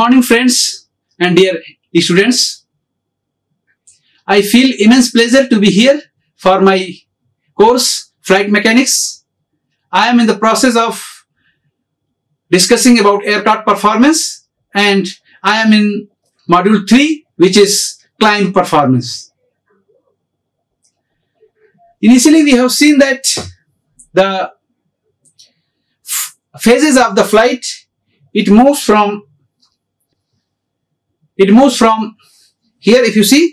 morning friends and dear students. I feel immense pleasure to be here for my course Flight Mechanics. I am in the process of discussing about aircraft performance and I am in module 3 which is climb performance. Initially we have seen that the phases of the flight it moves from it moves from here if you see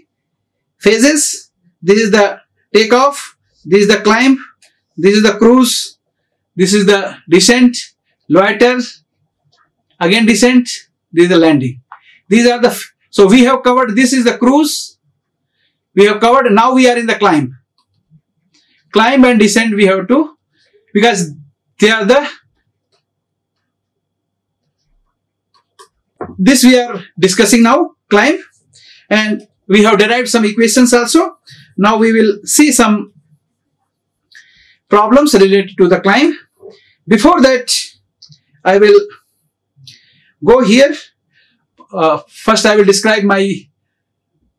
phases this is the takeoff this is the climb this is the cruise this is the descent loiter again descent this is the landing. These are the so we have covered this is the cruise we have covered now we are in the climb. Climb and descent we have to because they are the this we are discussing now climb and we have derived some equations also. Now we will see some problems related to the climb before that i will go here. Uh, first i will describe my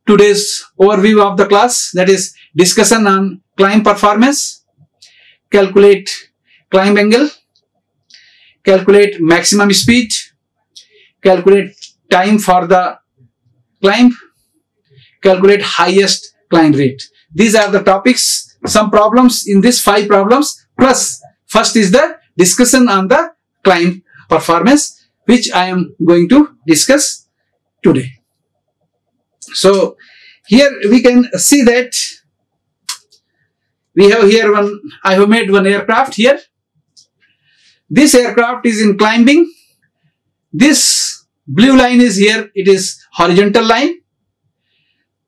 today's overview of the class. That is discussion on climb performance. Calculate climb angle. Calculate maximum speed calculate time for the climb, calculate highest climb rate. These are the topics, some problems in this five problems plus first is the discussion on the climb performance which I am going to discuss today. So here we can see that we have here one, I have made one aircraft here. This aircraft is in climbing. This Blue line is here, it is horizontal line.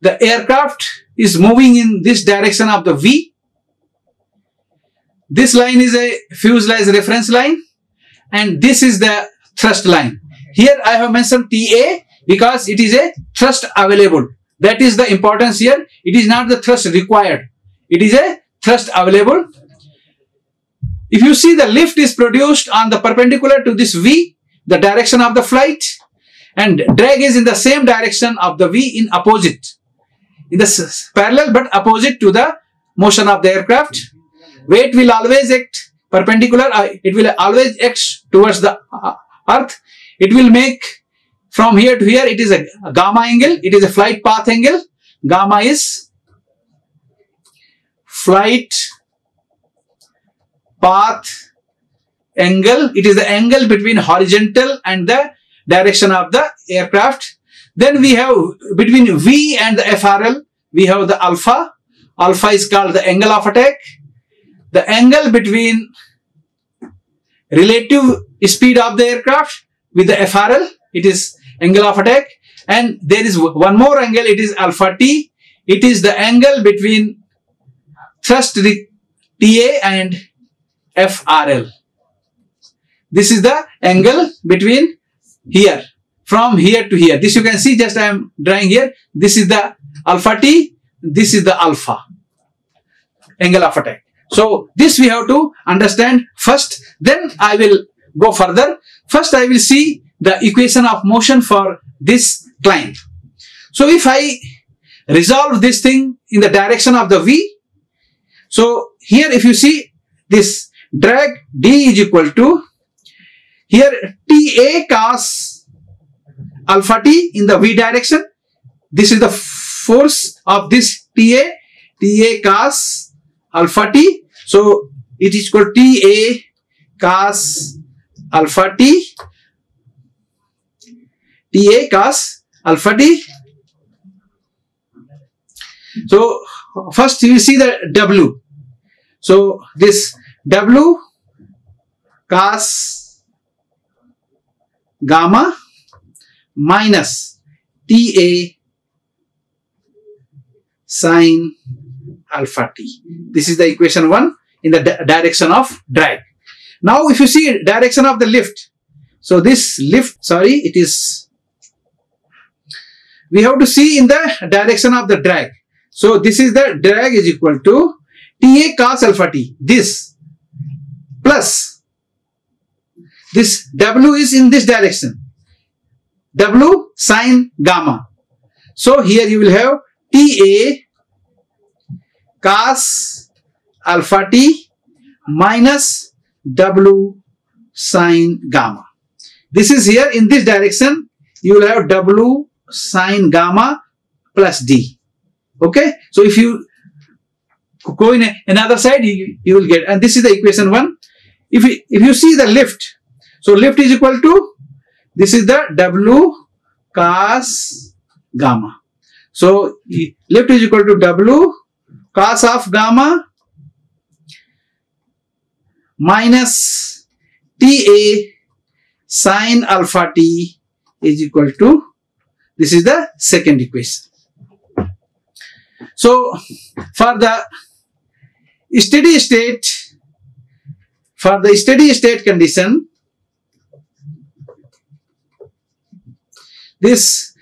The aircraft is moving in this direction of the V. This line is a fuselage reference line and this is the thrust line. Here I have mentioned TA because it is a thrust available. That is the importance here. It is not the thrust required. It is a thrust available. If you see the lift is produced on the perpendicular to this V, the direction of the flight, and drag is in the same direction of the V in opposite. In the parallel but opposite to the motion of the aircraft. Weight will always act perpendicular. Uh, it will always act towards the uh, earth. It will make from here to here it is a, a gamma angle. It is a flight path angle. Gamma is flight path angle. It is the angle between horizontal and the direction of the aircraft. Then we have between V and the FRL, we have the alpha. Alpha is called the angle of attack. The angle between relative speed of the aircraft with the FRL, it is angle of attack. And there is one more angle, it is alpha T. It is the angle between thrust TA and FRL. This is the angle between here. From here to here. This you can see just i am drawing here. This is the alpha t this is the alpha. Angle of attack. So this we have to understand first. Then i will go further. First i will see the equation of motion for this climb so if i resolve this thing in the direction of the v so here if you see this drag d is equal to here TA cos alpha t in the v direction. This is the force of this TA, TA cos alpha t. So it is equal TA cos alpha t, TA cos alpha t. So first you see the W. So this W cos gamma minus Ta sine alpha t. This is the equation 1 in the di direction of drag. Now if you see direction of the lift, so this lift, sorry, it is, we have to see in the direction of the drag. So this is the drag is equal to Ta cos alpha t, this plus this W is in this direction. W sine gamma. So here you will have TA cos alpha t minus W sine gamma. This is here in this direction you will have W sine gamma plus D. Okay. So if you go in another side you, you will get and this is the equation 1. If you, if you see the lift so lift is equal to this is the W cos gamma. So lift is equal to W cos of gamma minus TA sine alpha t is equal to this is the second equation. So for the steady state for the steady state condition this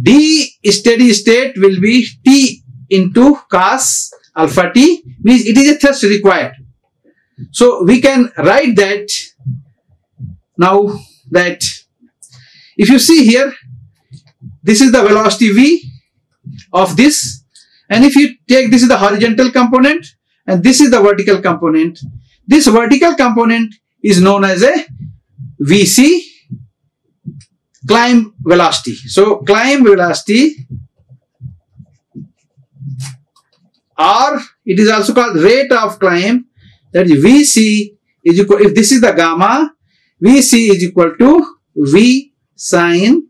d steady state will be t into cos alpha t means it is a thrust required. So we can write that now that if you see here this is the velocity v of this and if you take this is the horizontal component and this is the vertical component. This vertical component is known as a vc climb velocity. So climb velocity or it is also called rate of climb. That is vc is equal if this is the gamma vc is equal to v sine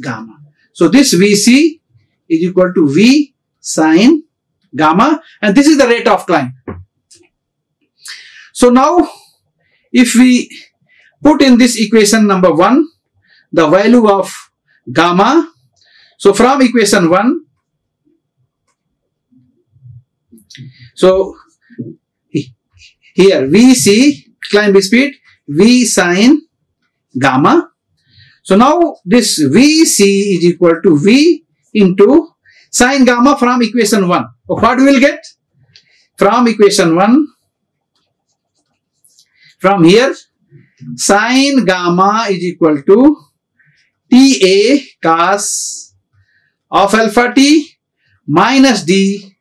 gamma. So this vc is equal to v sine gamma and this is the rate of climb. So now if we put in this equation number 1 the value of gamma so from equation 1 so here VC climb speed V sine gamma. So now this VC is equal to V into sine gamma from equation 1. So what we will get? From equation 1, from here sine gamma is equal to Ta cos of alpha t minus d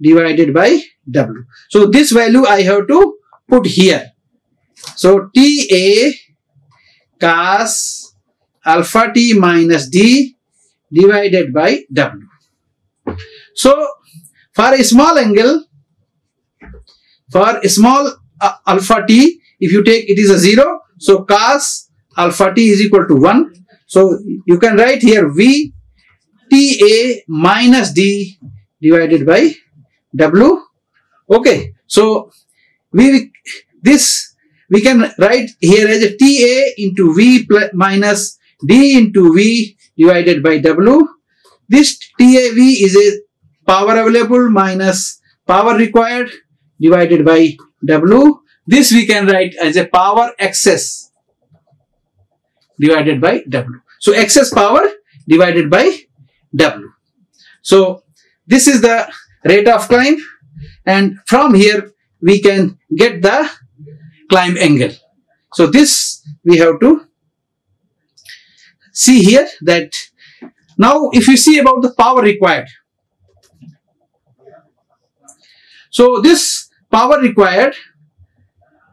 divided by w. So this value I have to put here. So Ta cos alpha t minus d divided by w. So for a small angle, for a small uh, alpha t, if you take it is a 0, so cos alpha t is equal to 1. So you can write here V Ta minus d divided by w. Okay. So we this we can write here as a ta into v plus minus d into v divided by w. This tav is a power available minus power required divided by w. This we can write as a power excess divided by w so excess power divided by w so this is the rate of climb and from here we can get the climb angle. So this we have to see here that now if you see about the power required. So this power required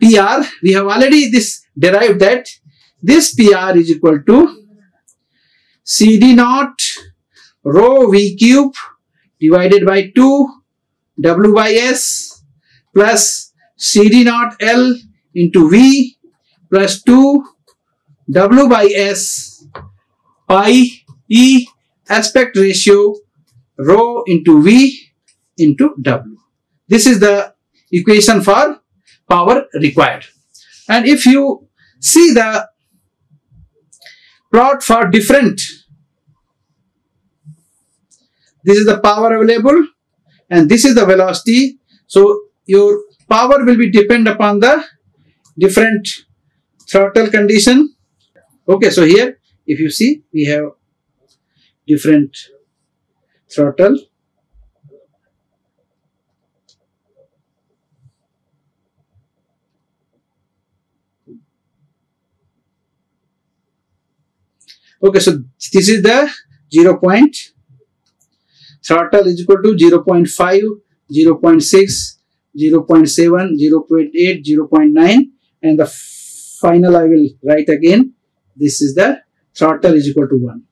PR we have already this derived that this PR is equal to CD naught rho V cube divided by 2 W by S plus CD naught L into V plus 2 W by S pi E aspect ratio rho into V into W. This is the equation for power required. And if you see the plot for different, this is the power available and this is the velocity. So your power will be depend upon the different throttle condition. Okay, so here if you see we have different throttle Okay, so this is the 0 point. Throttle is equal to 0 0.5, 0 0.6, 0 0.7, 0 0.8, 0 0.9 and the final I will write again. This is the throttle is equal to 1.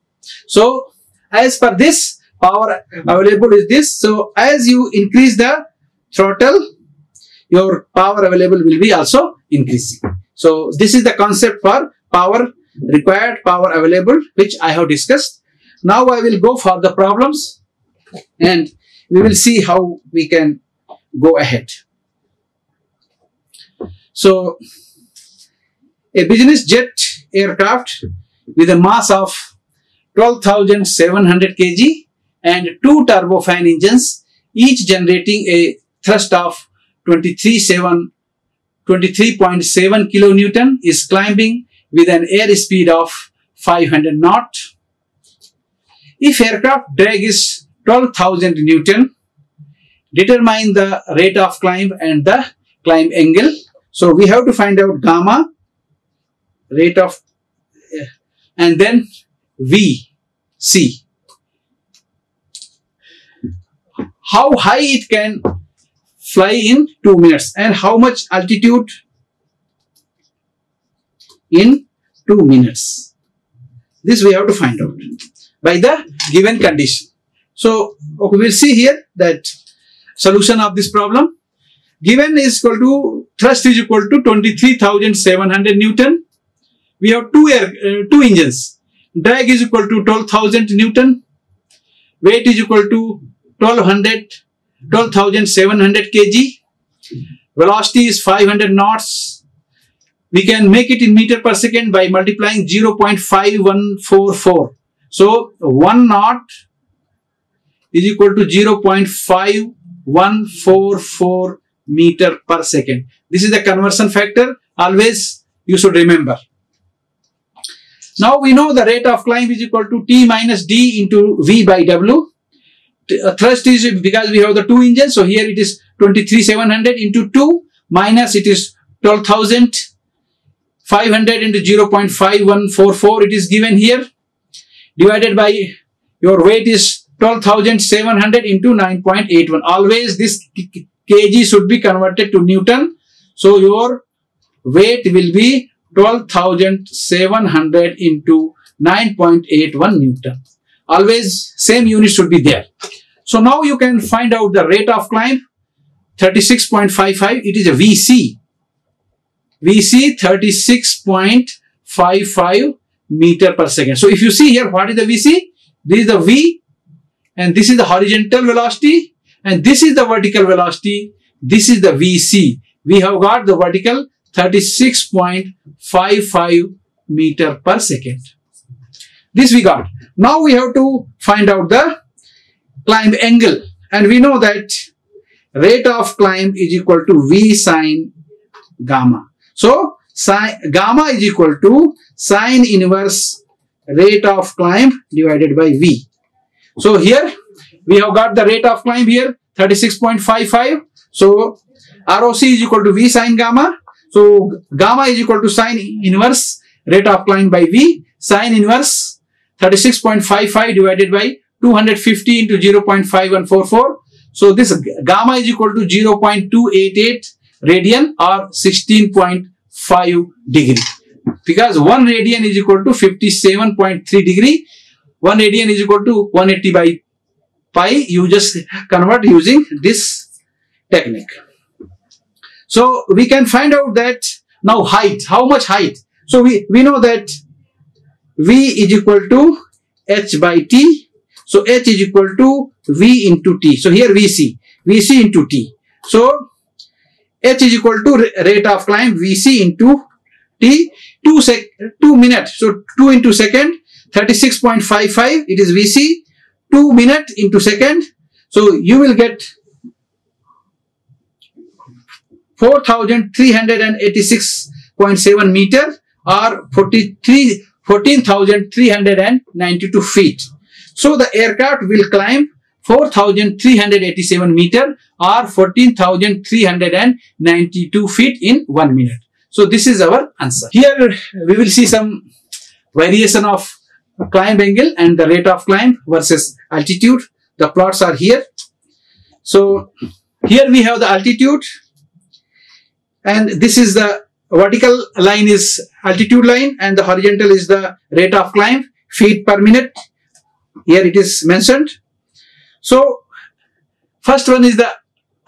So as per this power available is this. So as you increase the throttle, your power available will be also increasing. So this is the concept for power required, power available, which I have discussed. Now I will go for the problems and we will see how we can go ahead. So a business jet aircraft with a mass of 12,700 kg and two turbofan engines, each generating a thrust of 23.7 kilonewton is climbing with an air speed of 500 knot. If aircraft drag is 12,000 newton, determine the rate of climb and the climb angle. So we have to find out gamma, rate of, and then V, C. How high it can fly in 2 minutes and how much altitude in 2 minutes. This we have to find out by the given condition. So we will see here that solution of this problem given is equal to thrust is equal to 23,700 Newton. We have two air, uh, two engines. Drag is equal to 12,000 Newton. Weight is equal to 1200 12,700 kg. Velocity is 500 knots. We can make it in meter per second by multiplying 0.5144. So 1 knot is equal to 0.5144 meter per second. This is the conversion factor. Always you should remember. Now we know the rate of climb is equal to T minus D into V by W. Uh, thrust is because we have the two engines. So here it is 23,700 into 2 minus it is 12,500 into 0.5144 it is given here divided by your weight is 12,700 into 9.81. Always this kg should be converted to Newton. So your weight will be 12,700 into 9.81 Newton. Always same unit should be there. So now you can find out the rate of climb 36.55. It is a VC. VC 36.55 meter per second. So if you see here, what is the VC? This is the V and this is the horizontal velocity and this is the vertical velocity. This is the VC. We have got the vertical 36.55 meter per second. This we got. Now we have to find out the climb angle and we know that rate of climb is equal to V sine gamma. So sine, gamma is equal to sine inverse rate of climb divided by V. So here we have got the rate of climb here 36.55. So ROC is equal to V sine gamma. So gamma is equal to sine inverse rate of climb by V. Sine inverse 36.55 divided by 250 into 0.5144. So this gamma is equal to 0.288 radian or 16.5 degree. Because 1 radian is equal to 57.3 degree. 1 radian is equal to 180 by pi. You just convert using this technique. So we can find out that now height, how much height. So we, we know that V is equal to h by t. So h is equal to v into t. So here vc, vc into t. So h is equal to rate of climb vc into t. 2 sec 2 minutes. So 2 into second 36.55 it is vc. 2 minute into second. So you will get 4386.7 meter or 43 14,392 feet. So the aircraft will climb 4,387 meter or 14,392 feet in one minute. So this is our answer. Here we will see some variation of climb angle and the rate of climb versus altitude. The plots are here. So here we have the altitude and this is the vertical line is altitude line and the horizontal is the rate of climb feet per minute. Here it is mentioned. So first one is the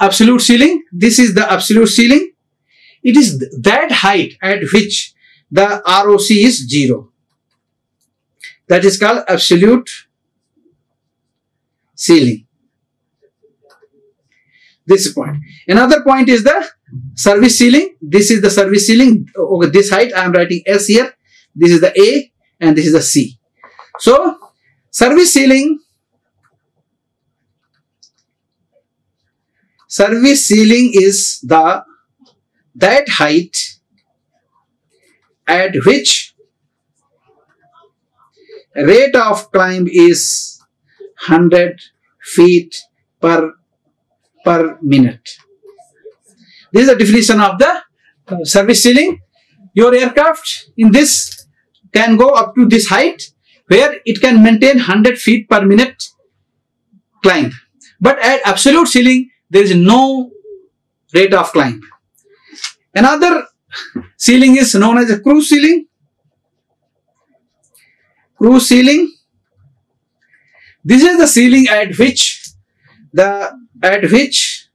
absolute ceiling. This is the absolute ceiling. It is that height at which the ROC is zero. That is called absolute ceiling. This point. Another point is the service ceiling. This is the service ceiling. Okay, this height I am writing S here. This is the A and this is the C. So, service ceiling service ceiling is the that height at which rate of climb is 100 feet per per minute. This is the definition of the uh, service ceiling. Your aircraft in this can go up to this height where it can maintain 100 feet per minute climb. But at absolute ceiling, there is no rate of climb. Another ceiling is known as a cruise ceiling. Cruise ceiling. This is the ceiling at which the at which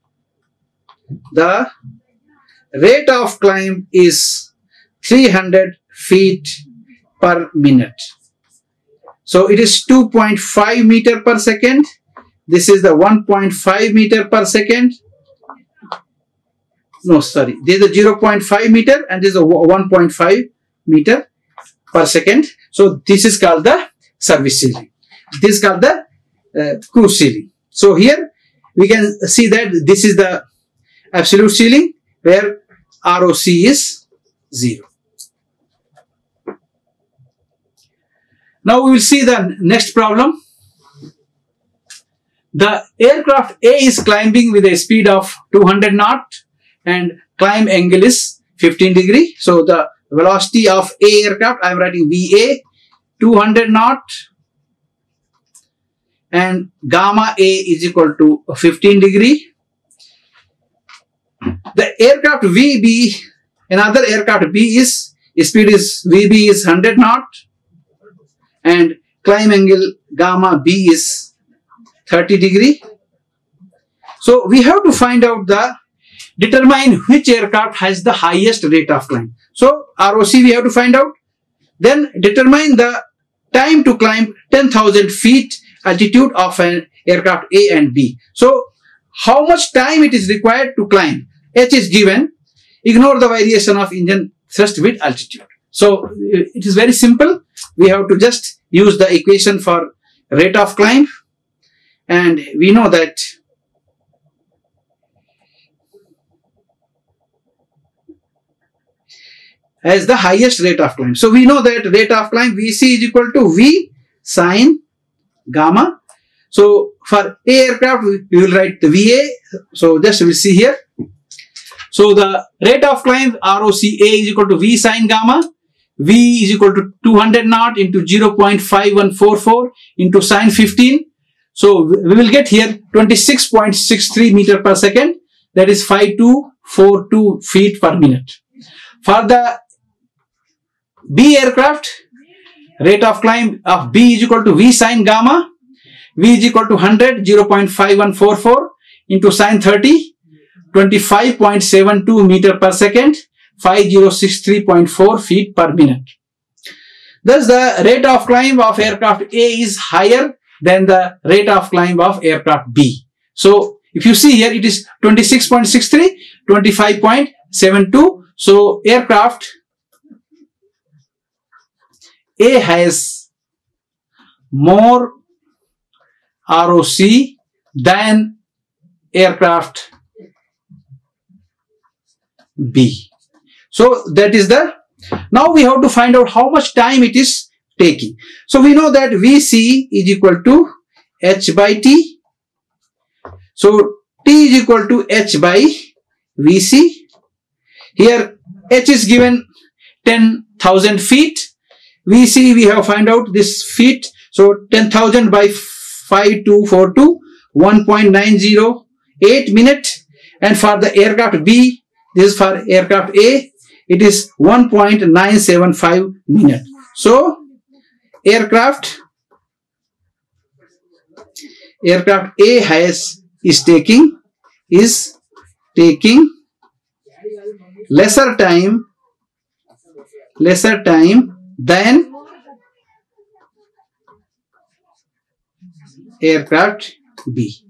the rate of climb is 300 feet per minute. So it is 2.5 meter per second. This is the 1.5 meter per second. No sorry. This is a 0.5 meter and this is a 1.5 meter per second. So this is called the service ceiling this is called the uh, cruise ceiling so here we can see that this is the absolute ceiling where ROC is 0 now we will see the next problem the aircraft A is climbing with a speed of 200 knot and climb angle is 15 degree. So the velocity of A aircraft, I am writing VA 200 knot and gamma A is equal to 15 degree. The aircraft VB, another aircraft B is, speed is VB is 100 knot and climb angle gamma B is 30 degree. So we have to find out the determine which aircraft has the highest rate of climb. So ROC we have to find out. Then determine the time to climb 10,000 feet altitude of an aircraft A and B. So how much time it is required to climb? H is given. Ignore the variation of engine thrust with altitude. So it is very simple. We have to just use the equation for rate of climb and we know that as the highest rate of climb. So we know that rate of climb Vc is equal to V sine gamma. So for A aircraft we will write the VA. So just we will see here. So the rate of climb ROCA is equal to V sine gamma. V is equal to 200 knot into 0.5144 into sine 15. So we will get here 26.63 meter per second. That is 5242 feet per minute. For the B aircraft, rate of climb of B is equal to V sine gamma. V is equal to 100, 0.5144 into sine 30, 25.72 meter per second, 5063.4 feet per minute. Thus, the rate of climb of aircraft A is higher than the rate of climb of aircraft B. So, if you see here, it is 26.63, 25.72. So, aircraft a has more ROC than aircraft B. So that is the, now we have to find out how much time it is taking. So we know that VC is equal to H by T. So T is equal to H by VC. Here H is given 10,000 feet VC we have find out this feet. So 10,000 by 5242, 1.908 minute. And for the aircraft B, this is for aircraft A, it is 1.975 minute. So aircraft aircraft A has is taking is taking lesser time lesser time than aircraft B.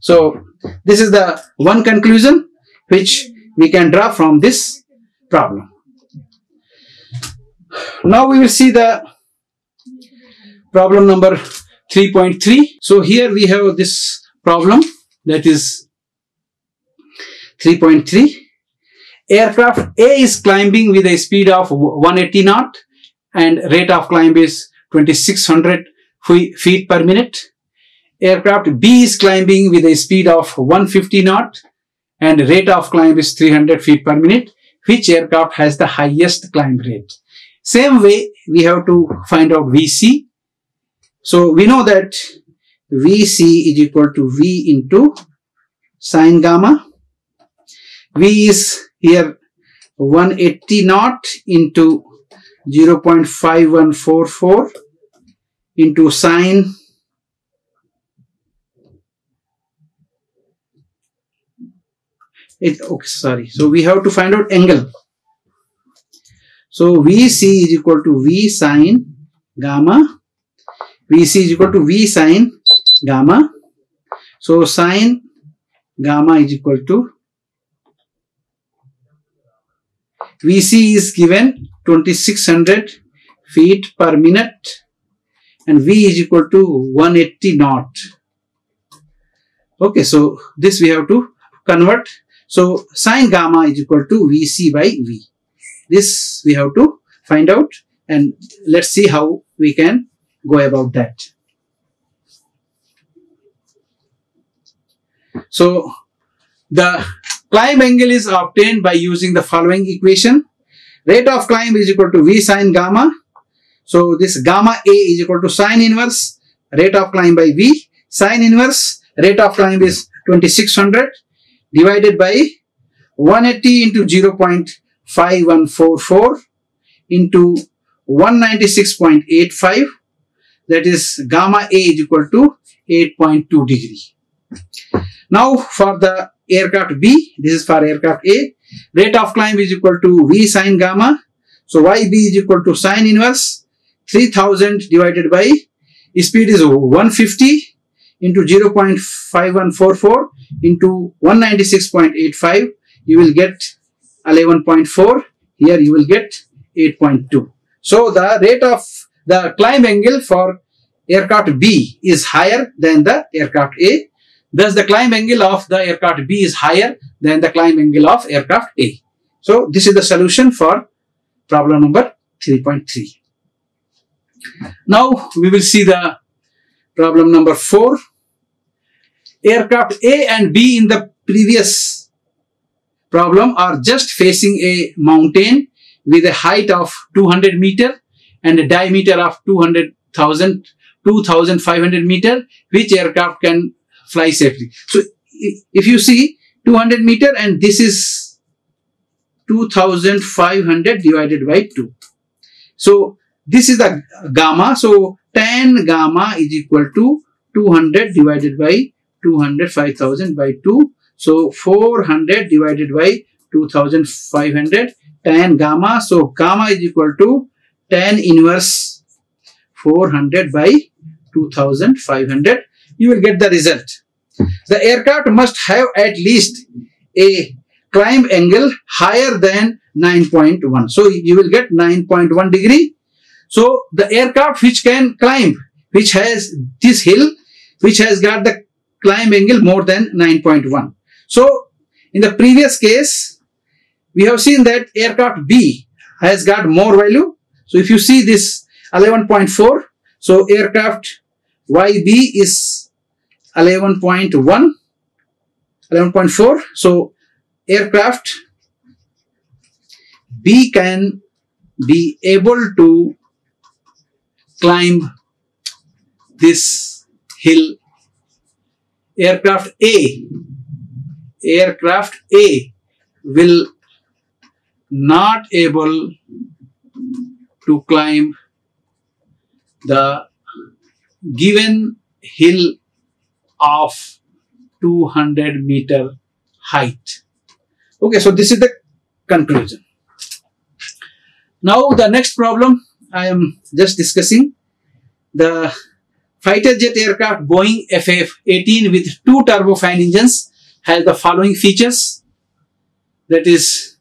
So this is the one conclusion which we can draw from this problem. Now we will see the problem number 3.3. So here we have this problem that is 3.3. Aircraft A is climbing with a speed of 180 knot and rate of climb is 2600 feet per minute. Aircraft B is climbing with a speed of 150 knot and rate of climb is 300 feet per minute. Which aircraft has the highest climb rate? Same way, we have to find out VC. So we know that VC is equal to V into sine gamma. V is here 180 knot into 0.5144 into sine it okay sorry so we have to find out angle so vc is equal to v sine gamma vc is equal to v sine gamma. So sine gamma is equal to vc is given 2600 feet per minute and v is equal to 180 knot okay so this we have to convert. So sine gamma is equal to Vc by V. This we have to find out and let's see how we can go about that. So the climb angle is obtained by using the following equation. Rate of climb is equal to V sine gamma. So this gamma A is equal to sine inverse rate of climb by V. Sine inverse rate of climb is 2600 divided by 180 into 0.5144 into 196.85 that is gamma A is equal to 8.2 degree. Now for the aircraft B, this is for aircraft A, rate of climb is equal to V sine gamma. So YB is equal to sine inverse. 3000 divided by speed is 150 into 0.5144 into 196.85 you will get 11.4 here you will get 8.2 so the rate of the climb angle for aircraft B is higher than the aircraft A. Thus the climb angle of the aircraft B is higher than the climb angle of aircraft A. So this is the solution for problem number 3.3 now we will see the problem number 4 aircraft A and B in the previous problem are just facing a mountain with a height of 200 meter and a diameter of 200,000 2500 meter which aircraft can fly safely. So if you see 200 meter and this is 2500 divided by 2 so this is the gamma. So tan gamma is equal to 200 divided by 200 5000 by 2 so 400 divided by 2500 tan gamma. So gamma is equal to tan inverse 400 by 2500 you will get the result the aircraft must have at least a climb angle higher than 9.1 so you will get 9.1 degree so the aircraft which can climb which has this hill which has got the climb angle more than 9.1. So in the previous case, we have seen that aircraft B has got more value. So if you see this 11.4, so aircraft YB is 11.1, 11.4. So aircraft B can be able to climb this hill. Aircraft A, aircraft A will not able to climb the given hill of 200 meter height. Okay, so this is the conclusion. Now the next problem I am just discussing the fighter jet aircraft Boeing FF-18 with two turbofan engines has the following features that is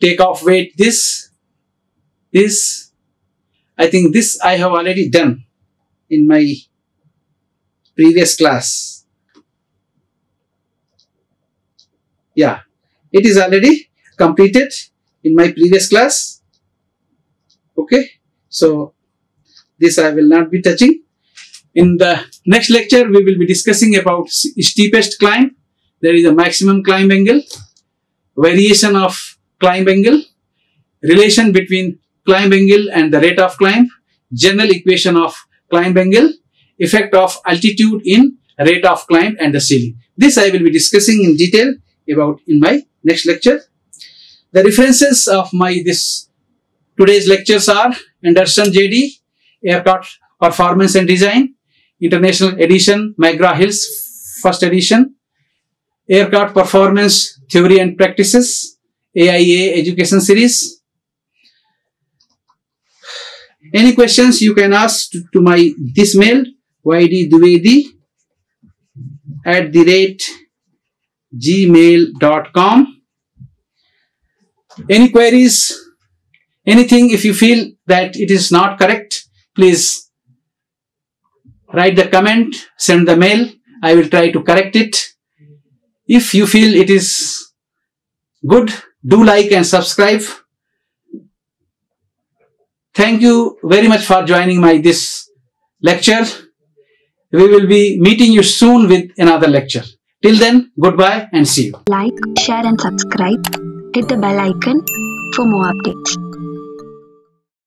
takeoff weight this this I think this I have already done in my previous class. Yeah it is already completed in my previous class. Okay so this I will not be touching. In the next lecture we will be discussing about steepest climb. There is a maximum climb angle variation of climb angle relation between climb angle and the rate of climb general equation of climb angle effect of altitude in rate of climb and the ceiling this I will be discussing in detail about in my next lecture the references of my this today's lectures are Anderson JD, Aircraft Performance and Design, International Edition, McGraw Hill's first edition, Aircraft Performance Theory and Practices, AIAA Education Series. Any questions you can ask to, to my this mail yddvedi at the rate gmail.com any queries, anything if you feel that it is not correct, please write the comment, send the mail. I will try to correct it. If you feel it is good, do like and subscribe. Thank you very much for joining my this lecture. We will be meeting you soon with another lecture. Till then, goodbye and see you. Like, share and subscribe. Hit the bell icon for more updates.